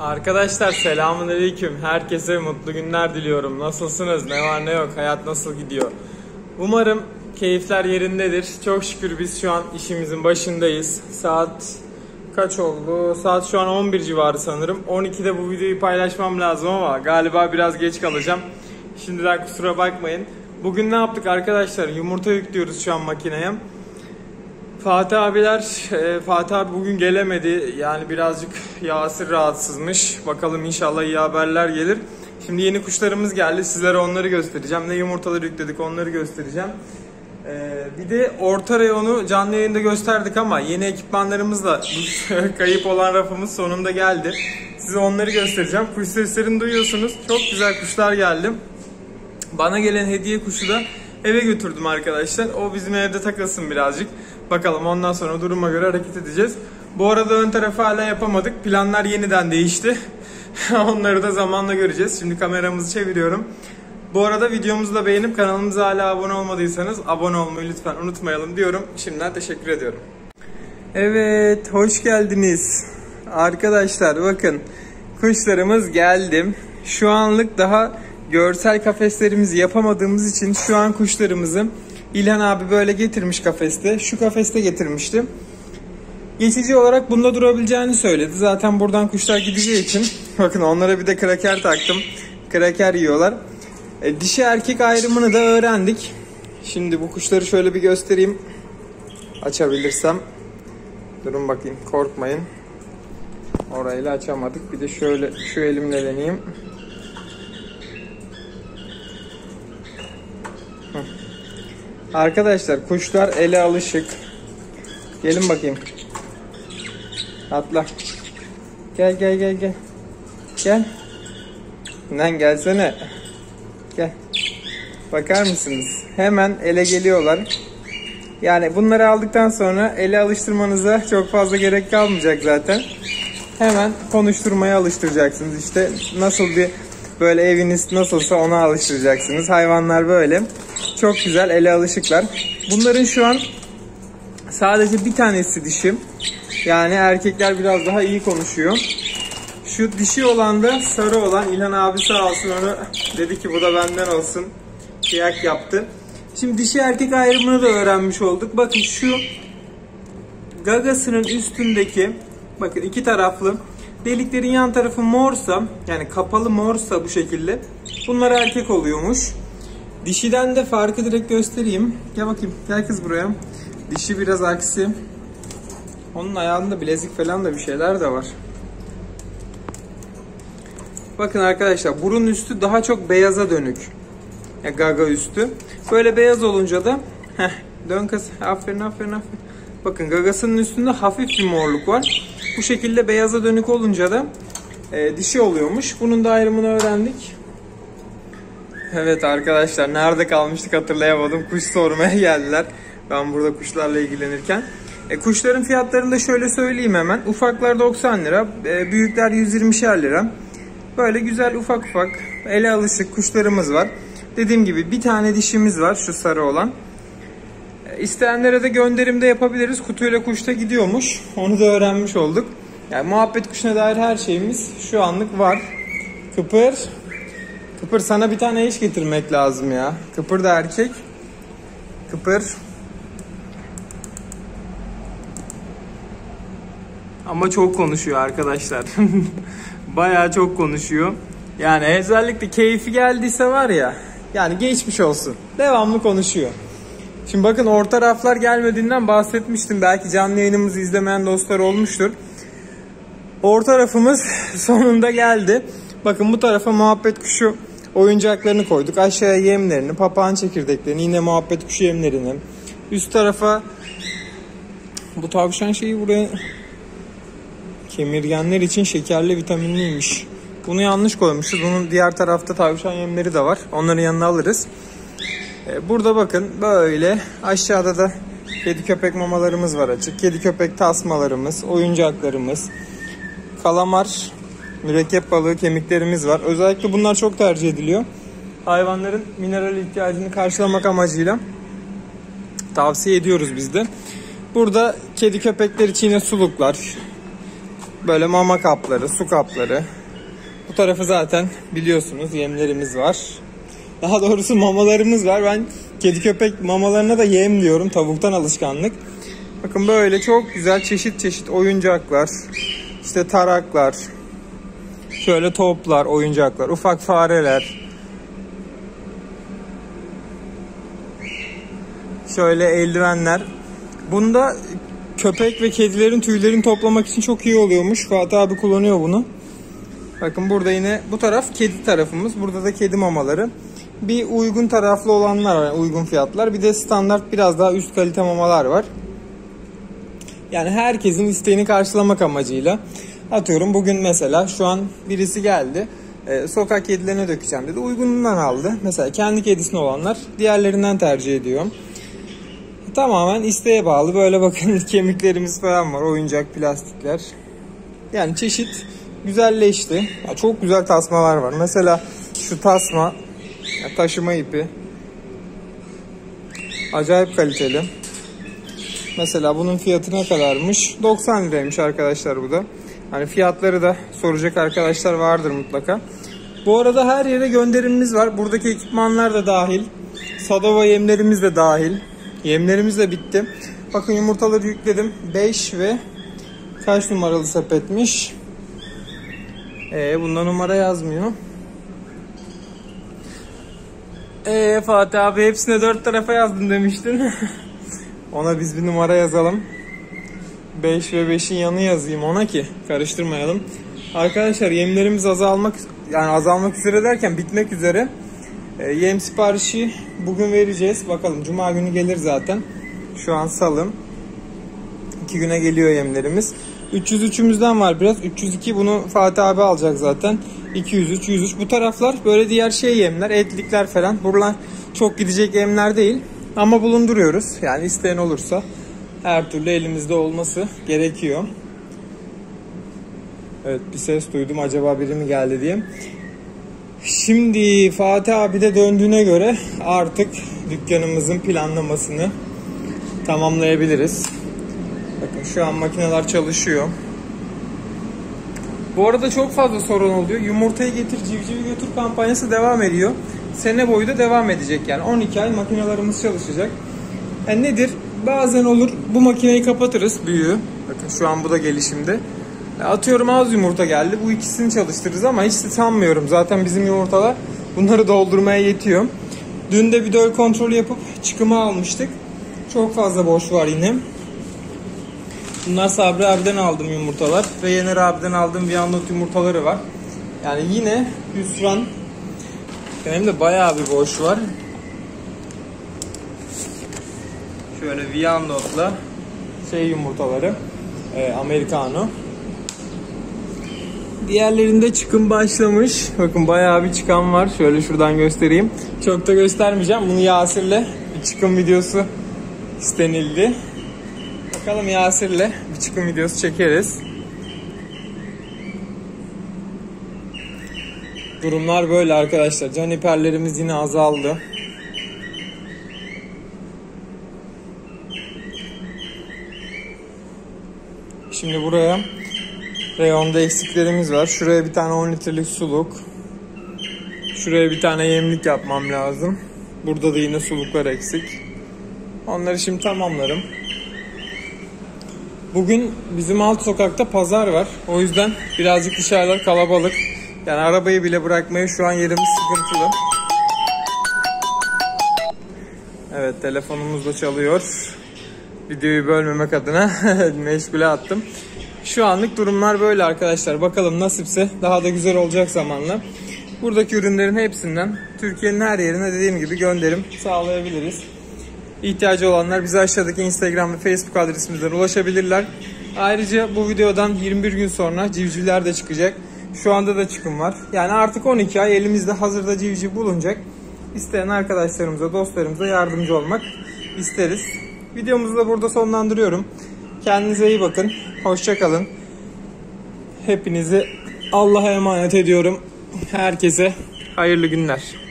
Arkadaşlar selamun aleyküm. Herkese mutlu günler diliyorum. Nasılsınız? Ne var ne yok? Hayat nasıl gidiyor? Umarım keyifler yerindedir. Çok şükür biz şu an işimizin başındayız. Saat kaç oldu? Saat şu an 11 civarı sanırım. 12'de bu videoyu paylaşmam lazım ama galiba biraz geç kalacağım. Şimdiden kusura bakmayın. Bugün ne yaptık arkadaşlar? Yumurta yüklüyoruz şu an makineye. Fatih abiler, e, Fatih abi bugün gelemedi. Yani birazcık Yasir rahatsızmış. Bakalım inşallah iyi haberler gelir. Şimdi yeni kuşlarımız geldi. Sizlere onları göstereceğim. Ne yumurtalar yükledik onları göstereceğim. E, bir de orta reyonu canlı yayında gösterdik ama yeni ekipmanlarımızla kayıp olan rafımız sonunda geldi. Size onları göstereceğim. Kuş seslerini duyuyorsunuz. Çok güzel kuşlar geldi. Bana gelen hediye kuşu da eve götürdüm arkadaşlar. O bizim evde takılsın birazcık. Bakalım ondan sonra duruma göre hareket edeceğiz. Bu arada ön tarafı hala yapamadık. Planlar yeniden değişti. Onları da zamanla göreceğiz. Şimdi kameramızı çeviriyorum. Bu arada videomuzu da beğenip kanalımıza hala abone olmadıysanız abone olmayı lütfen unutmayalım diyorum. Şimdiden teşekkür ediyorum. Evet, hoş geldiniz. Arkadaşlar bakın kuşlarımız geldim. Şu anlık daha görsel kafeslerimizi yapamadığımız için şu an kuşlarımızı İlhan abi böyle getirmiş kafeste. Şu kafeste getirmişti. Geçici olarak bunda durabileceğini söyledi. Zaten buradan kuşlar gideceği için bakın onlara bir de kraker taktım. Kraker yiyorlar. E, dişi erkek ayrımını da öğrendik. Şimdi bu kuşları şöyle bir göstereyim. Açabilirsem. Durun bakayım korkmayın. Orayla açamadık. Bir de şöyle şu elimle deneyeyim. Arkadaşlar kuşlar ele alışık. Gelin bakayım. Atla. Gel gel gel gel. Gel. Lan gelsene. Gel. Bakar mısınız? Hemen ele geliyorlar. Yani bunları aldıktan sonra ele alıştırmanıza çok fazla gerek kalmayacak zaten. Hemen konuşturmaya alıştıracaksınız. İşte nasıl bir böyle eviniz nasılsa ona alıştıracaksınız. Hayvanlar böyle. Çok güzel ele alışıklar. Bunların şu an sadece bir tanesi dişi. Yani erkekler biraz daha iyi konuşuyor. Şu dişi olan da sarı olan İlhan abi sağ olsun onu dedi ki bu da benden olsun. Kıyak yaptı. Şimdi dişi erkek ayrımını da öğrenmiş olduk. Bakın şu gagasının üstündeki bakın iki taraflı deliklerin yan tarafı morsa yani kapalı morsa bu şekilde bunlar erkek oluyormuş. Dişiden de farkı direkt göstereyim. Gel bakayım. Gel kız buraya. Dişi biraz aksi. Onun ayağında bilezik falan da bir şeyler de var. Bakın arkadaşlar burun üstü daha çok beyaza dönük. Ya gaga üstü. Böyle beyaz olunca da heh, dön kız. Aferin aferin aferin. Bakın gagasının üstünde hafif bir morluk var. Bu şekilde beyaza dönük olunca da e, dişi oluyormuş. Bunun da ayrımını öğrendik. Evet arkadaşlar nerede kalmıştık hatırlayamadım. Kuş sormaya geldiler. Ben burada kuşlarla ilgilenirken. E, kuşların fiyatlarını da şöyle söyleyeyim hemen. Ufaklar 90 lira, e, büyükler 120'şer lira. Böyle güzel ufak ufak ele alışık kuşlarımız var. Dediğim gibi bir tane dişimiz var şu sarı olan. E, isteyenlere de gönderimde yapabiliriz. Kutuyla kuşta gidiyormuş. Onu da öğrenmiş olduk. Yani muhabbet kuşuna dair her şeyimiz şu anlık var. Kıpır. Kıpır sana bir tane eş getirmek lazım ya. Kıpır da erkek. Kıpır. Ama çok konuşuyor arkadaşlar. Bayağı çok konuşuyor. Yani özellikle keyfi geldiyse var ya. Yani geçmiş olsun. Devamlı konuşuyor. Şimdi bakın orta raflar gelmediğinden bahsetmiştim. Belki canlı yayınımızı izlemeyen dostlar olmuştur. Orta rafımız sonunda geldi. Bakın bu tarafa muhabbet kuşu oyuncaklarını koyduk. Aşağıya yemlerini, papağan çekirdeklerini, yine muhabbet kuşu yemlerini. Üst tarafa bu tavşan şeyi buraya kemirgenler için şekerli vitaminliymiş. Bunu yanlış koymuşuz. Bunun diğer tarafta tavşan yemleri de var. Onların yanına alırız. Burada bakın böyle aşağıda da kedi köpek mamalarımız var açık. Kedi köpek tasmalarımız, oyuncaklarımız, kalamar mürekkep balığı kemiklerimiz var. Özellikle bunlar çok tercih ediliyor. Hayvanların mineral ihtiyacını karşılamak amacıyla tavsiye ediyoruz biz de. Burada kedi köpekler için yine suluklar, Böyle mama kapları, su kapları. Bu tarafı zaten biliyorsunuz yemlerimiz var. Daha doğrusu mamalarımız var. Ben kedi köpek mamalarına da yem diyorum. Tavuktan alışkanlık. Bakın böyle çok güzel çeşit çeşit oyuncaklar. İşte taraklar. Şöyle toplar, oyuncaklar, ufak fareler. Şöyle eldivenler. Bunda köpek ve kedilerin tüylerini toplamak için çok iyi oluyormuş. Fatih abi kullanıyor bunu. Bakın burada yine bu taraf kedi tarafımız. Burada da kedi mamaları. Bir uygun taraflı olanlar var, uygun fiyatlar. Bir de standart biraz daha üst kalite mamalar var. Yani herkesin isteğini karşılamak amacıyla. Atıyorum bugün mesela şu an birisi geldi. E, sokak kedilerine dökeceğim dedi. Uygunundan aldı. Mesela kendi kedisine olanlar diğerlerinden tercih ediyor. Tamamen isteğe bağlı. Böyle bakın kemiklerimiz falan var. Oyuncak, plastikler. Yani çeşit güzelleşti. Ya çok güzel tasmalar var. Mesela şu tasma taşıma ipi acayip kaliteli. Mesela bunun fiyatı ne kadarmış? 90 liraymış arkadaşlar bu da. Hani fiyatları da soracak arkadaşlar vardır mutlaka. Bu arada her yere gönderimimiz var. Buradaki ekipmanlar da dahil. Sadova yemlerimiz de dahil. Yemlerimiz de bitti. Bakın yumurtaları yükledim. 5 ve kaç numaralı sepetmiş? Ee, bunda numara yazmıyor. Ee Fatih abi hepsine dört tarafa yazdın demiştin. ona biz bir numara yazalım. 5 ve 5'in yanı yazayım ona ki karıştırmayalım. Arkadaşlar yemlerimiz azalmak yani azalmak üzere derken bitmek üzere. E, yem siparişi bugün vereceğiz. Bakalım cuma günü gelir zaten. Şu an salım. 2 güne geliyor yemlerimiz. 303'ümüzden var biraz. 302 bunu Fatih abi alacak zaten. 203, 103. Bu taraflar böyle diğer şey yemler, etlikler falan. Buralar çok gidecek yemler değil. Ama bulunduruyoruz. Yani isteyen olursa her türlü elimizde olması gerekiyor. Evet bir ses duydum acaba biri mi geldi diye. Şimdi Fatih abi de döndüğüne göre artık dükkanımızın planlamasını tamamlayabiliriz. Bakın şu an makineler çalışıyor. Bu arada çok fazla sorun oluyor. Yumurtayı getir, civcivi götür kampanyası devam ediyor. Sene boyu da devam edecek yani. 12 ay makinelerimiz çalışacak. Yani nedir? Bazen olur bu makineyi kapatırız büyüğü. Bakın şu an bu da gelişimde. Atıyorum az yumurta geldi. Bu ikisini çalıştırırız ama hiç sanmıyorum. Zaten bizim yumurtalar bunları doldurmaya yetiyor. Dün de bir döl kontrolü yapıp çıkımı almıştık. Çok fazla boş var yine. Bunlar Sabri abiden aldığım yumurtalar ve Yener abiden aldığım Viandot yumurtaları var. Yani yine hüsran benim de bayağı bir boş var. Şöyle Viandot'la şey yumurtaları e, Americano. Diğerlerinde çıkım başlamış. Bakın bayağı bir çıkan var. Şöyle şuradan göstereyim. Çok da göstermeyeceğim. Bunu Yasir'le bir çıkım videosu istenildi. Bakalım Yasir'le bir çıkım videosu çekeriz. Durumlar böyle arkadaşlar. Can hiperlerimiz yine azaldı. Şimdi buraya reyonda eksiklerimiz var. Şuraya bir tane 10 litrelik suluk. Şuraya bir tane yemlik yapmam lazım. Burada da yine suluklar eksik. Onları şimdi tamamlarım. Bugün bizim alt sokakta pazar var. O yüzden birazcık dışarılar kalabalık. Yani arabayı bile bırakmaya şu an yerimiz sıkıntılı. Evet telefonumuz da çalıyor. Videoyu bölmemek adına meşgule attım. Şu anlık durumlar böyle arkadaşlar. Bakalım nasipse daha da güzel olacak zamanla. Buradaki ürünlerin hepsinden Türkiye'nin her yerine dediğim gibi gönderim sağlayabiliriz. İhtiyacı olanlar bize aşağıdaki Instagram ve Facebook adresimizden ulaşabilirler. Ayrıca bu videodan 21 gün sonra civcivler de çıkacak. Şu anda da çıkım var. Yani artık 12 ay elimizde hazırda civciv bulunacak. İsteyen arkadaşlarımıza, dostlarımıza yardımcı olmak isteriz. Videomuzu da burada sonlandırıyorum. Kendinize iyi bakın. Hoşçakalın. Hepinizi Allah'a emanet ediyorum. Herkese hayırlı günler.